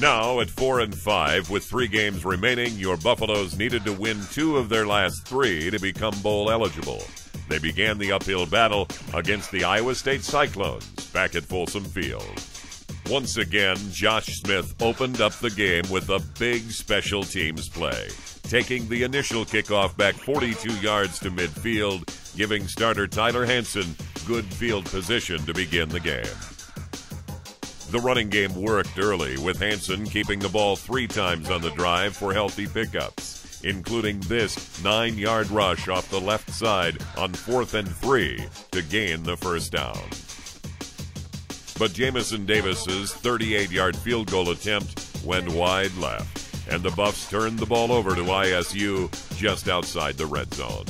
Now at four and five, with three games remaining, your Buffaloes needed to win two of their last three to become bowl eligible. They began the uphill battle against the Iowa State Cyclones back at Folsom Field. Once again, Josh Smith opened up the game with a big special teams play, taking the initial kickoff back 42 yards to midfield, giving starter Tyler Hansen good field position to begin the game. The running game worked early, with Hansen keeping the ball three times on the drive for healthy pickups, including this nine yard rush off the left side on fourth and three to gain the first down. But Jameson Davis's 38 yard field goal attempt went wide left, and the Buffs turned the ball over to ISU just outside the red zone.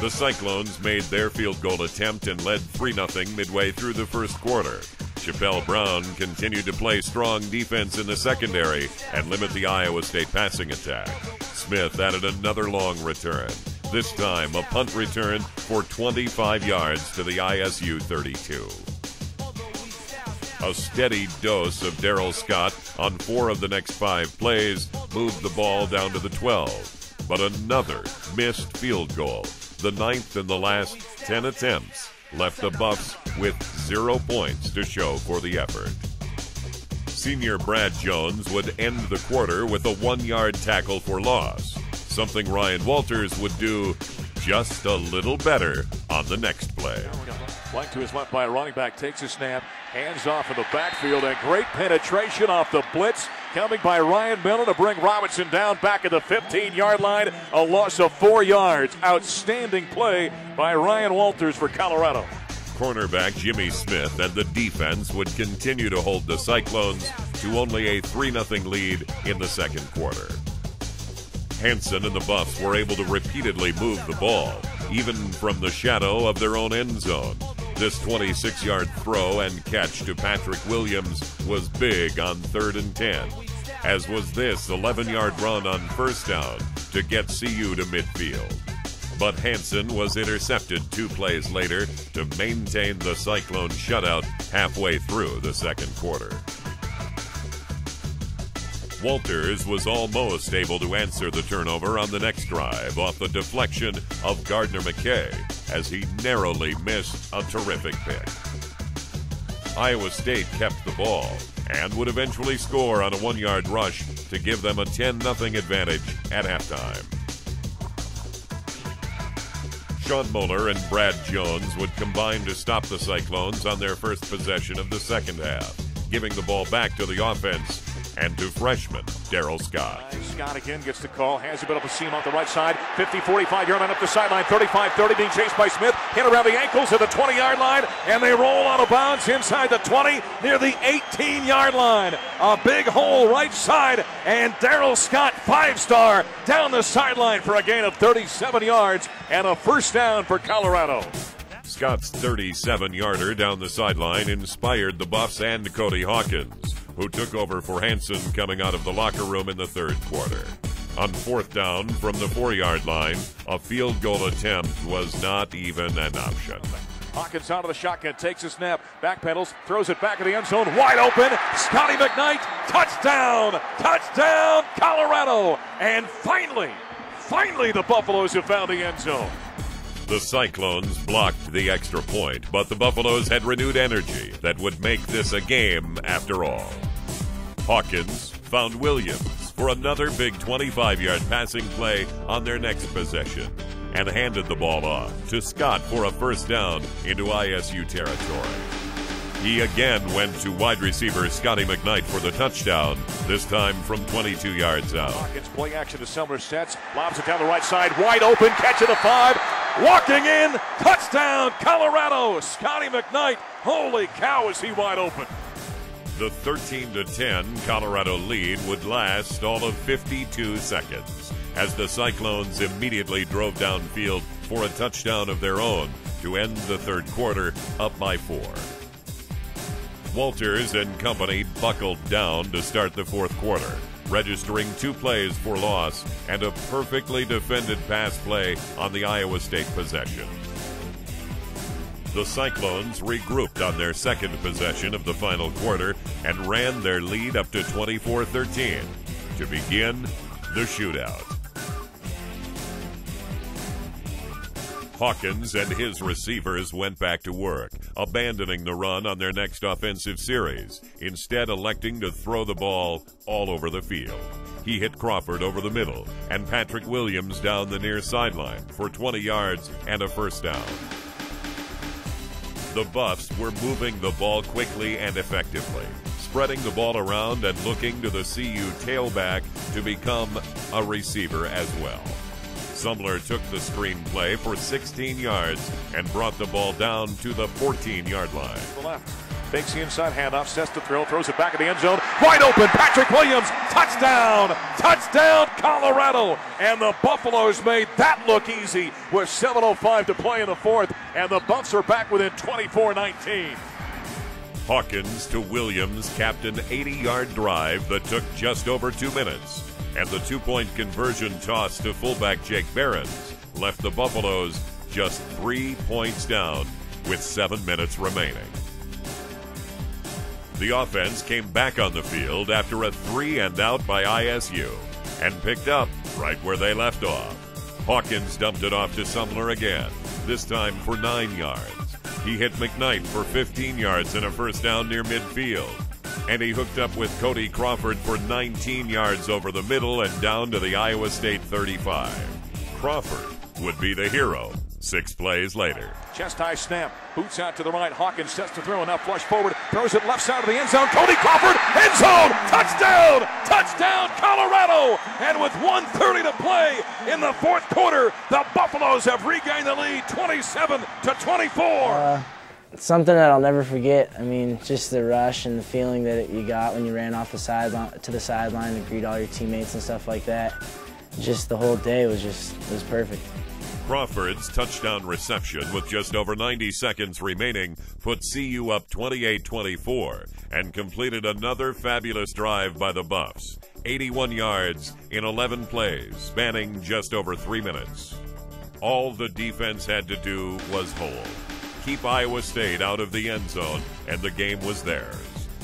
The Cyclones made their field goal attempt and led 3 0 midway through the first quarter. Cha'pelle Brown continued to play strong defense in the secondary and limit the Iowa State passing attack. Smith added another long return, this time a punt return for 25 yards to the ISU 32. A steady dose of Darrell Scott on four of the next five plays moved the ball down to the 12. But another missed field goal the ninth in the last 10 attempts left the Buffs with zero points to show for the effort. Senior Brad Jones would end the quarter with a one yard tackle for loss, something Ryan Walters would do just a little better on the next play. Flank to his left by a running back, takes a snap, hands off in the backfield, and great penetration off the blitz coming by Ryan Miller to bring Robinson down back at the 15 yard line. A loss of four yards. Outstanding play by Ryan Walters for Colorado. Cornerback Jimmy Smith and the defense would continue to hold the Cyclones to only a 3 0 lead in the second quarter. Hansen and the Buffs were able to repeatedly move the ball, even from the shadow of their own end zone. This 26 yard throw and catch to Patrick Williams was big on third and 10, as was this 11 yard run on first down to get CU to midfield. But Hansen was intercepted two plays later to maintain the Cyclone shutout halfway through the second quarter. Walters was almost able to answer the turnover on the next drive off the deflection of Gardner McKay as he narrowly missed a terrific pick. Iowa State kept the ball and would eventually score on a one yard rush to give them a 10 0 advantage at halftime. Shaun Mohler and Brad Jones would combine to stop the Cyclones on their first possession of the second half, giving the ball back to the offense and to freshman Darrell Scott. Scott again gets the call, has a bit of a seam off the right side, 50 45 yard line up the sideline, 35 30, being chased by Smith, hit around the ankles at the 20 yard line, and they roll out of bounds inside the 20 near the 18 yard line. A big hole right side, and Darrell Scott, five star, down the sideline for a gain of 37 yards and a first down for Colorado. Scott's 37 yarder down the sideline inspired the Buffs and Cody Hawkins who took over for Hansen coming out of the locker room in the third quarter. On fourth down from the four yard line, a field goal attempt was not even an option. Hawkins out of the shotgun, takes a snap, backpedals, throws it back in the end zone, wide open. Scotty McKnight, touchdown, touchdown, Colorado. And finally, finally, the Buffaloes have found the end zone. The Cyclones blocked the extra point, but the Buffaloes had renewed energy that would make this a game after all. Hawkins found Williams for another big 25 yard passing play on their next possession and handed the ball off to Scott for a first down into ISU territory. He again went to wide receiver Scotty McKnight for the touchdown, this time from 22 yards out. Hawkins play action to Sumler sets, lobs it down the right side, wide open, catch at the five, walking in, touchdown, Colorado, Scotty McKnight. Holy cow, is he wide open. The 13 to 10 Colorado lead would last all of 52 seconds as the Cyclones immediately drove downfield for a touchdown of their own to end the third quarter up by four. Walters and company buckled down to start the fourth quarter, registering two plays for loss and a perfectly defended pass play on the Iowa State possession. The Cyclones regrouped on their second possession of the final quarter and ran their lead up to 24 13 to begin the shootout. Hawkins and his receivers went back to work, abandoning the run on their next offensive series, instead, electing to throw the ball all over the field. He hit Crawford over the middle and Patrick Williams down the near sideline for 20 yards and a first down. The Buffs were moving the ball quickly and effectively, spreading the ball around and looking to the CU tailback to become a receiver as well. Sumler took the screen play for 16 yards and brought the ball down to the 14 yard line. The left. Takes the inside handoff, sets the throw, throws it back in the end zone. Wide open, Patrick Williams. Touchdown! Touchdown, Colorado! And the Buffaloes made that look easy with 7.05 to play in the fourth. And the Buffs are back within 24 19. Hawkins to Williams capped an 80 yard drive that took just over two minutes and the two point conversion toss to fullback Jake Behrens left the Buffaloes just three points down with seven minutes remaining. The offense came back on the field after a three and out by ISU and picked up right where they left off. Hawkins dumped it off to Sumler again, this time for nine yards. He hit McKnight for 15 yards and a first down near midfield and he hooked up with Cody Crawford for 19 yards over the middle and down to the Iowa State 35. Crawford would be the hero six plays later. Chest high snap, boots out to the right. Hawkins sets to throw, and now flush forward, throws it left side of the end zone. Cody Crawford, end zone, touchdown, touchdown, Colorado! And with 1:30 to play in the fourth quarter, the Buffaloes have regained the lead, 27 to 24. Uh something that I'll never forget. I mean, just the rush and the feeling that you got when you ran off the sideline to the sideline and greet all your teammates and stuff like that. Just the whole day was just was perfect. Crawford's touchdown reception with just over 90 seconds remaining put CU up 28-24 and completed another fabulous drive by the Buffs. 81 yards in 11 plays, spanning just over 3 minutes. All the defense had to do was hold keep Iowa State out of the end zone, and the game was theirs.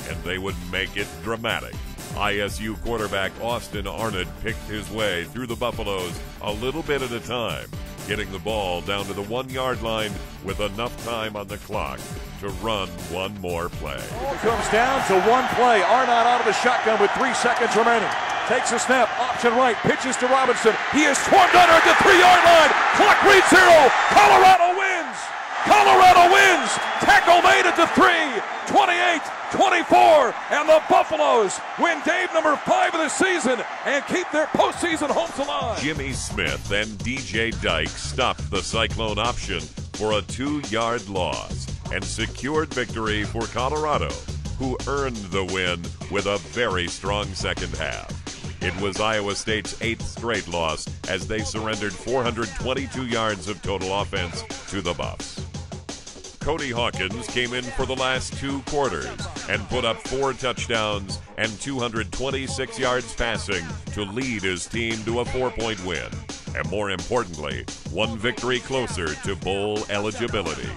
And they would make it dramatic. ISU quarterback Austen Arnaud picked his way through the Buffaloes a little bit at a time, getting the ball down to the one yard line with enough time on the clock to run one more play. Ball comes down to one play. Arnaud out of the shotgun with three seconds remaining. Takes a snap, option right, pitches to Robinson. He is swarmed under at the three yard line. Clock reads zero. Colorado wins. Colorado wins. Tackle made it to three. 28 24. And the Buffaloes win game number five of the season and keep their postseason hopes alive. Jimmy Smith and DJ Dyke stopped the Cyclone option for a two yard loss and secured victory for Colorado, who earned the win with a very strong second half. It was Iowa State's eighth straight loss as they surrendered 422 yards of total offense to the Buffs. Cody Hawkins came in for the last two quarters and put up four touchdowns and 226 yards passing to lead his team to a four point win. And more importantly, one victory closer to bowl eligibility.